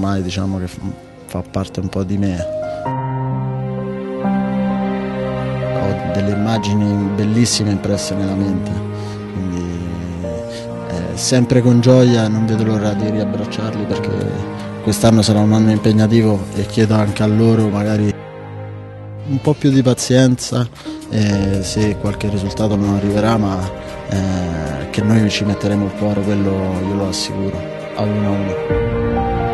ormai diciamo che fa parte un po' di me. Ho delle immagini bellissime impresse nella mente, quindi eh, sempre con gioia non vedo l'ora di riabbracciarli perché quest'anno sarà un anno impegnativo e chiedo anche a loro magari un po' più di pazienza eh, se qualche risultato non arriverà ma eh, che noi ci metteremo il cuore, quello io lo assicuro, a